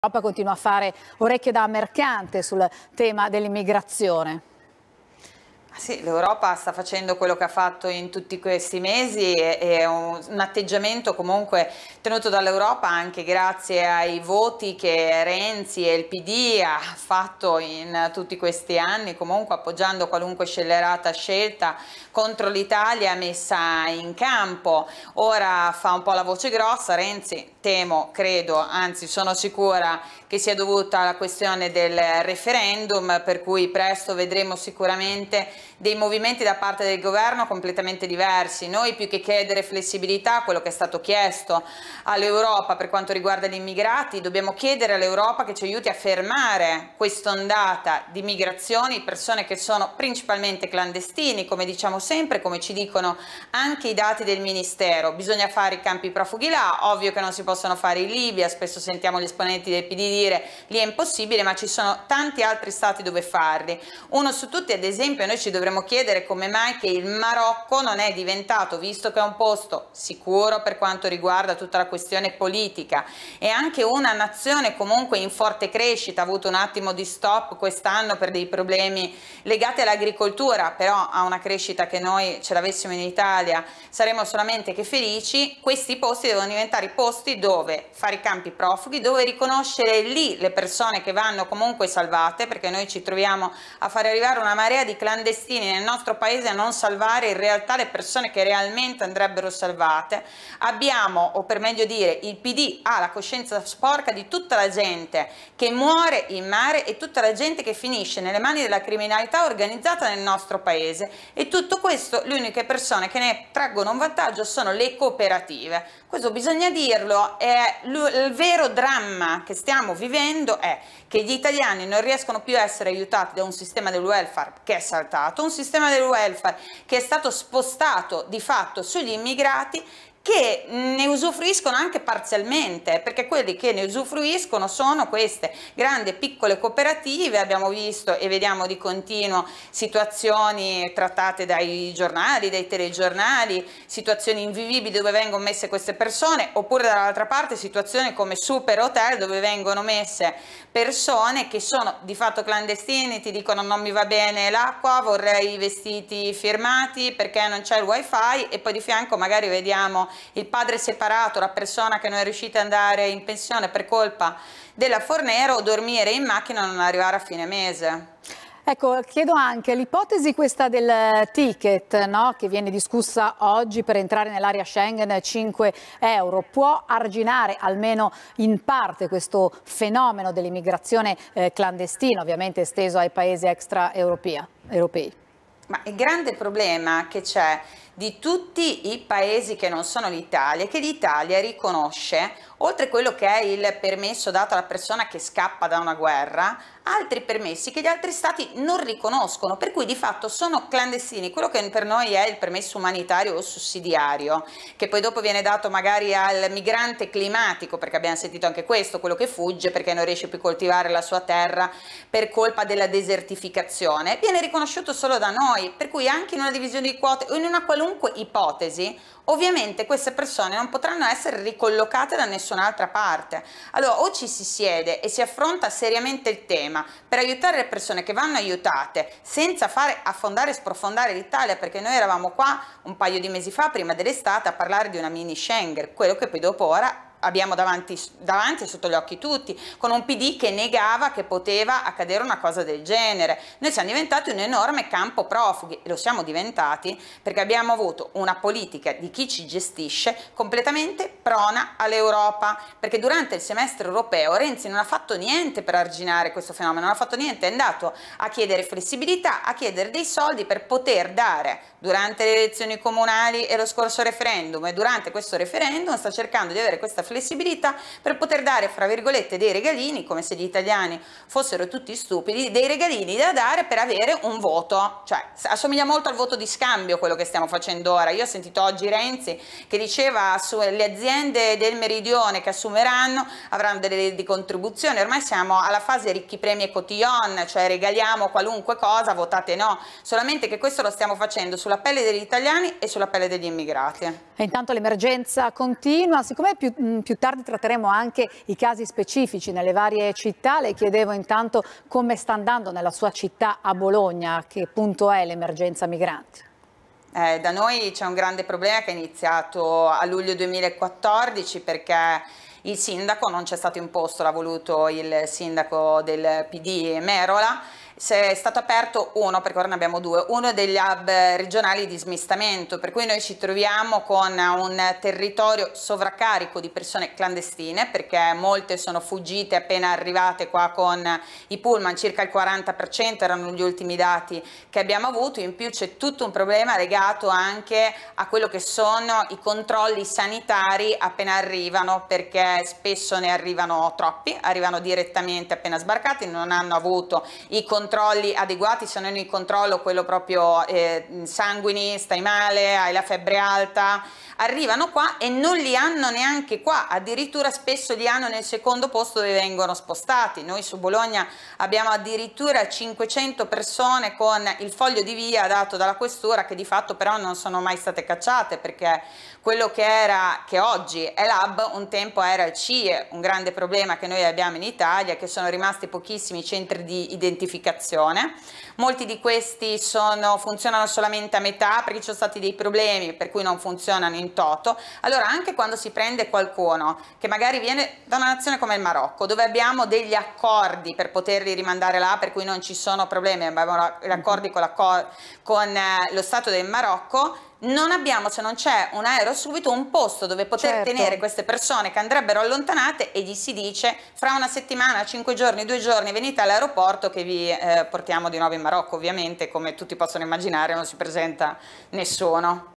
L'Europa continua a fare orecchie da mercante sul tema dell'immigrazione. Sì, l'Europa sta facendo quello che ha fatto in tutti questi mesi è un, un atteggiamento comunque tenuto dall'Europa anche grazie ai voti che Renzi e il PD ha fatto in tutti questi anni, comunque appoggiando qualunque scellerata scelta contro l'Italia messa in campo. Ora fa un po' la voce grossa, Renzi temo, credo, anzi sono sicura che sia dovuta alla questione del referendum, per cui presto vedremo sicuramente dei movimenti da parte del governo completamente diversi. Noi più che chiedere flessibilità, quello che è stato chiesto all'Europa per quanto riguarda gli immigrati, dobbiamo chiedere all'Europa che ci aiuti a fermare quest'ondata di migrazioni, persone che sono principalmente clandestini, come diciamo sempre, come ci dicono anche i dati del Ministero. Bisogna fare i campi profughi là, ovvio che non si possono fare in Libia, spesso sentiamo gli esponenti del PD dire lì è impossibile, ma ci sono tanti altri stati dove farli. Uno su tutti, ad esempio, noi ci dovremmo chiedere come mai che il Marocco non è diventato, visto che è un posto sicuro per quanto riguarda tutta la questione politica e anche una nazione comunque in forte crescita, ha avuto un attimo di stop quest'anno per dei problemi legati all'agricoltura, però ha una crescita che noi ce l'avessimo in Italia saremmo solamente che felici, questi posti devono diventare posti dove fare i campi profughi, dove riconoscere lì le persone che vanno comunque salvate, perché noi ci troviamo a fare arrivare una marea di clandestini nel nostro paese a non salvare in realtà le persone che realmente andrebbero salvate. Abbiamo, o per meglio dire, il PD ha la coscienza sporca di tutta la gente che muore in mare e tutta la gente che finisce nelle mani della criminalità organizzata nel nostro paese e tutto questo le uniche persone che ne traggono un vantaggio sono le cooperative. Questo bisogna dirlo, è il vero dramma che stiamo vivendo è che gli italiani non riescono più a essere aiutati da un sistema del welfare che è saltato, un sistema del welfare che è stato spostato di fatto sugli immigrati che ne usufruiscono anche parzialmente, perché quelli che ne usufruiscono sono queste grandi e piccole cooperative, abbiamo visto e vediamo di continuo situazioni trattate dai giornali, dai telegiornali, situazioni invivibili dove vengono messe queste persone, oppure dall'altra parte situazioni come super hotel dove vengono messe persone che sono di fatto clandestini, ti dicono non mi va bene l'acqua, vorrei i vestiti firmati perché non c'è il wifi e poi di fianco magari vediamo il padre separato, la persona che non è riuscita ad andare in pensione per colpa della Fornero, dormire in macchina e non arrivare a fine mese. Ecco, chiedo anche l'ipotesi questa del ticket no, che viene discussa oggi per entrare nell'area Schengen 5 euro può arginare almeno in parte questo fenomeno dell'immigrazione eh, clandestina ovviamente esteso ai paesi extraeuropei? Ma il grande problema che c'è di tutti i paesi che non sono l'Italia è che l'Italia riconosce, oltre a quello che è il permesso dato alla persona che scappa da una guerra, altri permessi che gli altri stati non riconoscono, per cui di fatto sono clandestini, quello che per noi è il permesso umanitario o sussidiario, che poi dopo viene dato magari al migrante climatico, perché abbiamo sentito anche questo, quello che fugge perché non riesce più a coltivare la sua terra per colpa della desertificazione, viene riconosciuto solo da noi, per cui anche in una divisione di quote o in una qualunque ipotesi, ovviamente queste persone non potranno essere ricollocate da nessun'altra parte. Allora o ci si siede e si affronta seriamente il tema, per aiutare le persone che vanno aiutate senza fare affondare e sprofondare l'Italia perché noi eravamo qua un paio di mesi fa prima dell'estate a parlare di una mini Schengen, quello che poi dopo ora abbiamo davanti, davanti sotto gli occhi tutti, con un PD che negava che poteva accadere una cosa del genere. Noi siamo diventati un enorme campo profughi e lo siamo diventati perché abbiamo avuto una politica di chi ci gestisce completamente prona all'Europa, perché durante il semestre europeo Renzi non ha fatto niente per arginare questo fenomeno, non ha fatto niente, è andato a chiedere flessibilità, a chiedere dei soldi per poter dare durante le elezioni comunali e lo scorso referendum e durante questo referendum sta cercando di avere questa flessibilità per poter dare, fra virgolette, dei regalini, come se gli italiani fossero tutti stupidi, dei regalini da dare per avere un voto. Cioè, assomiglia molto al voto di scambio quello che stiamo facendo ora. Io ho sentito oggi Renzi che diceva le aziende del meridione che assumeranno avranno delle di contribuzioni. Ormai siamo alla fase ricchi premi e cotillon, cioè regaliamo qualunque cosa, votate no. Solamente che questo lo stiamo facendo sulla pelle degli italiani e sulla pelle degli immigrati. E intanto l'emergenza continua, siccome è più più tardi tratteremo anche i casi specifici nelle varie città. Le chiedevo intanto come sta andando nella sua città a Bologna, a che punto è l'emergenza migranti. Eh, da noi c'è un grande problema che è iniziato a luglio 2014 perché il sindaco non c'è stato imposto, l'ha voluto il sindaco del PD Merola. È stato aperto uno, perché ora ne abbiamo due, uno degli hub regionali di smistamento, per cui noi ci troviamo con un territorio sovraccarico di persone clandestine, perché molte sono fuggite appena arrivate qua con i pullman, circa il 40% erano gli ultimi dati che abbiamo avuto, in più c'è tutto un problema legato anche a quello che sono i controlli sanitari appena arrivano, perché spesso ne arrivano troppi, arrivano direttamente appena sbarcati, non hanno avuto i controlli adeguati, se non il controllo quello proprio eh, sanguini, stai male, hai la febbre alta, arrivano qua e non li hanno neanche qua, addirittura spesso li hanno nel secondo posto dove vengono spostati. Noi su Bologna abbiamo addirittura 500 persone con il foglio di via dato dalla questura che di fatto però non sono mai state cacciate perché quello che era che oggi è l'hub un tempo era il CIE, un grande problema che noi abbiamo in Italia che sono rimasti pochissimi centri di identificazione. Molti di questi sono, funzionano solamente a metà perché ci sono stati dei problemi per cui non funzionano in toto. Allora anche quando si prende qualcuno che magari viene da una nazione come il Marocco dove abbiamo degli accordi per poterli rimandare là per cui non ci sono problemi, abbiamo accordi con, con eh, lo Stato del Marocco, non abbiamo, se non c'è un aereo subito, un posto dove poter certo. tenere queste persone che andrebbero allontanate e gli si dice fra una settimana, cinque giorni, due giorni venite all'aeroporto che vi eh, portiamo di nuovo in Marocco. Ovviamente, come tutti possono immaginare, non si presenta nessuno.